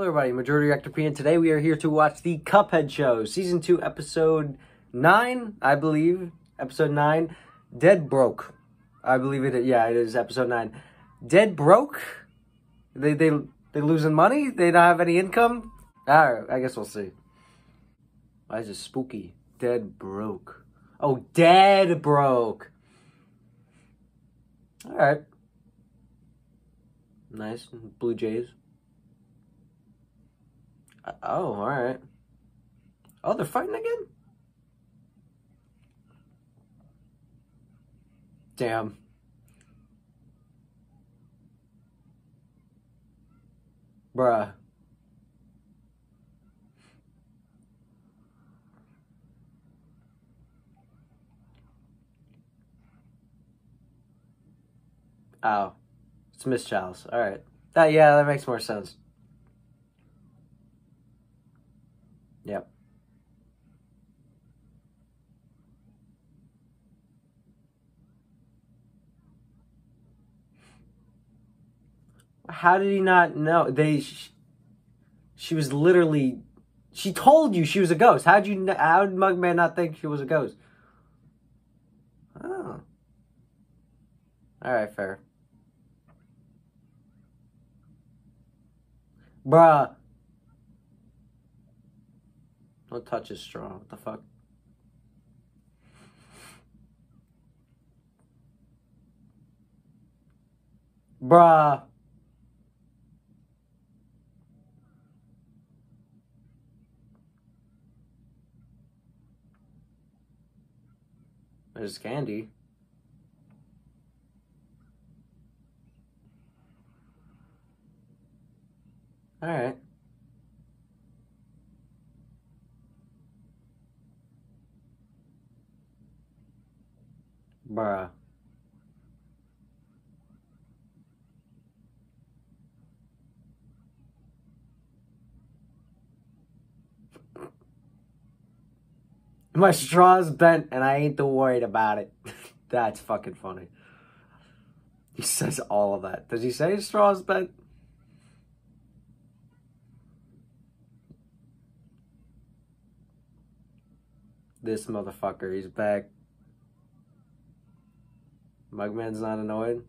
Hello, everybody. Majority Reactor P, and today we are here to watch the Cuphead Show, Season 2, Episode 9, I believe. Episode 9. Dead Broke. I believe it. Yeah, it is Episode 9. Dead Broke? They, they, they losing money? They don't have any income? Alright, I guess we'll see. Why is it spooky? Dead Broke. Oh, Dead Broke. Alright. Nice. Blue Jays. Uh, oh, all right. Oh, they're fighting again? Damn. Bruh. Oh. It's Miss Chalice. All right. That yeah, that makes more sense. Yep. How did he not know? They, she, she was literally, she told you she was a ghost. How'd you, how did Mugman not think she was a ghost? Oh. All right, fair. Bruh. Don't touch his straw. What the fuck? Bruh. There's candy. All right. Bruh. My straw's bent and I ain't too worried about it. That's fucking funny. He says all of that. Does he say his straw's bent? This motherfucker, he's back. Mugman's not annoyed.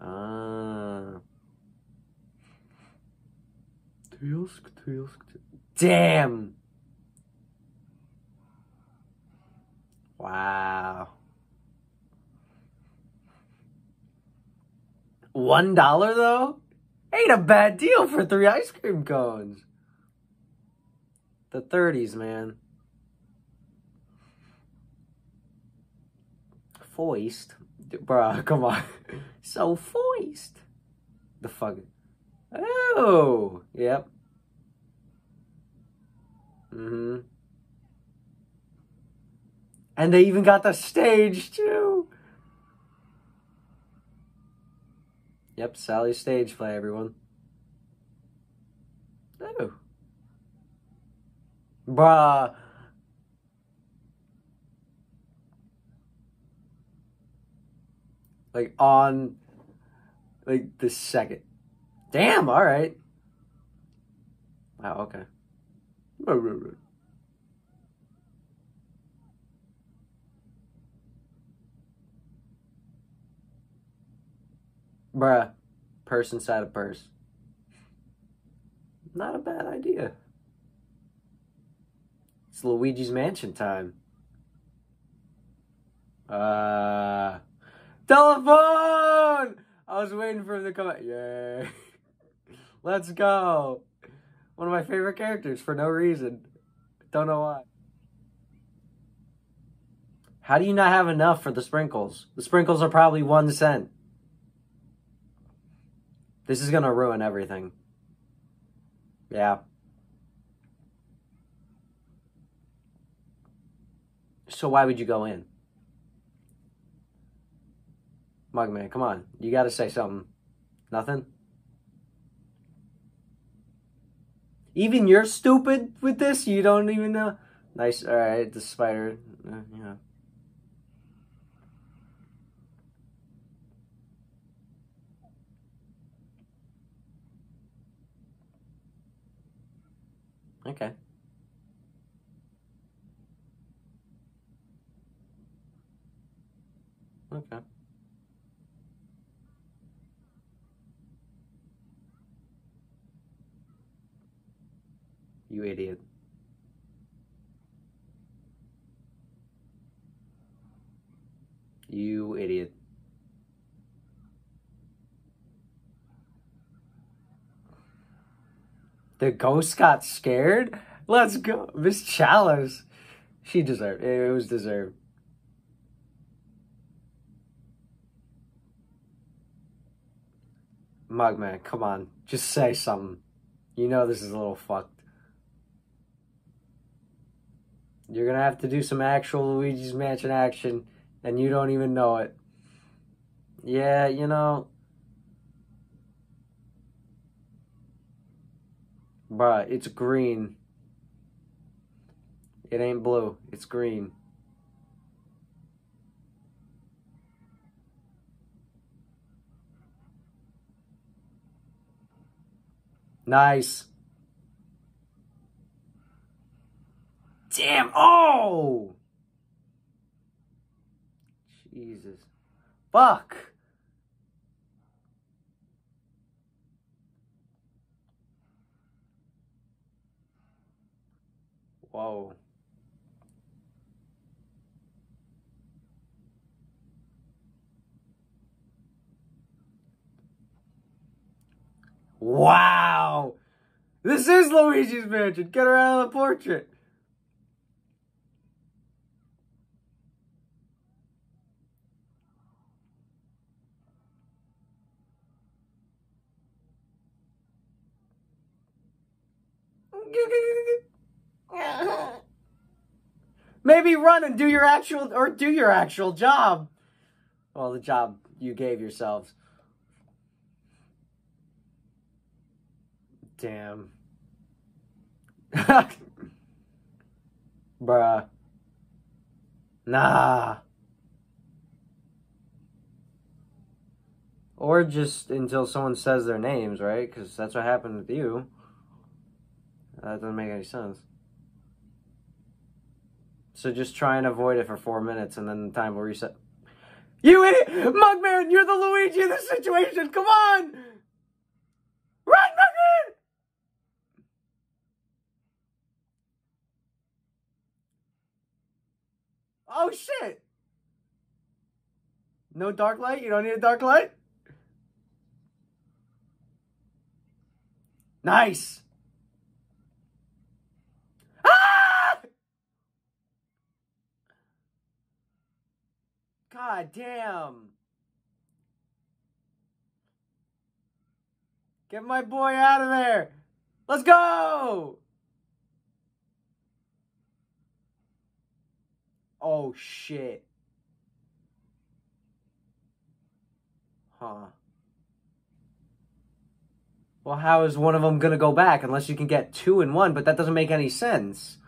Ah. Tusk, tusk, Damn! Wow. One dollar though? Ain't a bad deal for three ice cream cones. The 30s, man. Foist. Bruh, come on. so foist. The fuck. Oh, yep. Mm-hmm. And they even got the stage, too. Yep, Sally's stage play, everyone. Oh. Bruh. Like on like the second. Damn, alright. Wow, okay. Bruh. Purse inside a purse. Not a bad idea. It's Luigi's Mansion time. Uh, telephone! I was waiting for him to come out. Yay. Let's go. One of my favorite characters for no reason. Don't know why. How do you not have enough for the sprinkles? The sprinkles are probably one cent. This is going to ruin everything. Yeah. So why would you go in? Mugman, come on. You got to say something. Nothing? Even you're stupid with this? You don't even know? Nice. All right, the spider. Uh, yeah. Okay. Okay. You idiot. You idiot. The ghost got scared? Let's go. Miss Chalice. She deserved it. It was deserved. Mugman, come on. Just say something. You know this is a little fucked. You're gonna have to do some actual Luigi's Mansion action, and you don't even know it. Yeah, you know. Bruh, it's green. It ain't blue, it's green. Nice. Damn. Oh! Jesus. Fuck. Whoa. Wow! This is Luigi's Mansion. Get her out of the portrait. Maybe run and do your actual or do your actual job. Well, the job you gave yourselves. Damn. Bruh. Nah. Or just until someone says their names, right? Because that's what happened with you. That doesn't make any sense. So just try and avoid it for four minutes and then the time will reset. You idiot! Mugman, you're the Luigi in this situation! Come on! Run, Mugman! Oh shit! No dark light? You don't need a dark light? Nice! Ah! God damn. Get my boy out of there. Let's go. Oh shit. Huh. Well, how is one of them going to go back unless you can get two in one? But that doesn't make any sense.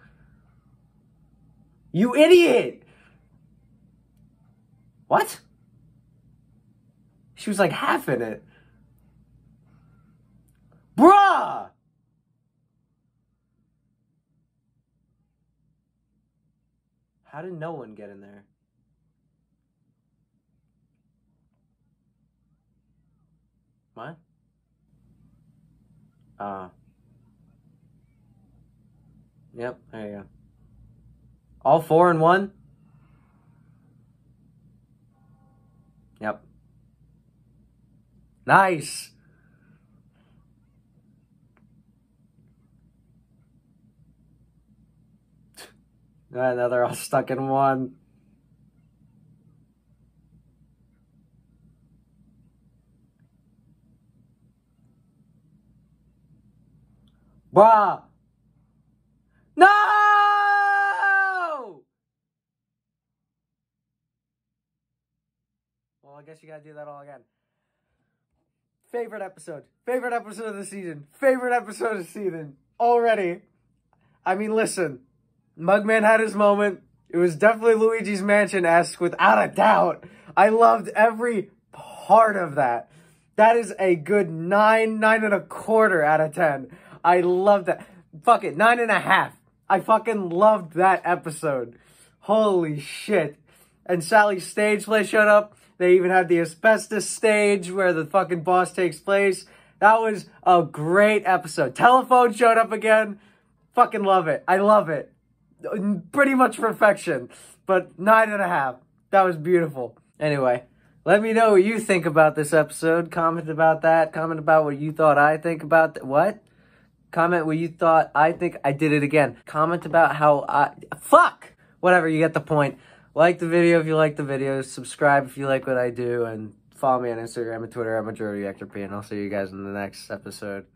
You idiot! What? She was like half in it. Bruh! How did no one get in there? What? Uh. Yep, there you go. All four in one? Yep. Nice. Now they're all stuck in one. Bruh. No! Well, I guess you gotta do that all again. Favorite episode. Favorite episode of the season. Favorite episode of the season. Already. I mean, listen. Mugman had his moment. It was definitely Luigi's Mansion-esque, without a doubt. I loved every part of that. That is a good nine, nine and a quarter out of ten. I love that. fuck it, nine and a half. I fucking loved that episode. Holy shit. And Sally's stage play showed up. They even had the asbestos stage where the fucking boss takes place. That was a great episode. Telephone showed up again. Fucking love it. I love it. Pretty much perfection. But nine and a half. That was beautiful. Anyway, let me know what you think about this episode. Comment about that. Comment about what you thought I think about th- what? Comment what you thought I think I did it again. Comment about how I fuck. Whatever, you get the point. Like the video if you like the video. Subscribe if you like what I do, and follow me on Instagram and Twitter at Majority Reactor. And I'll see you guys in the next episode.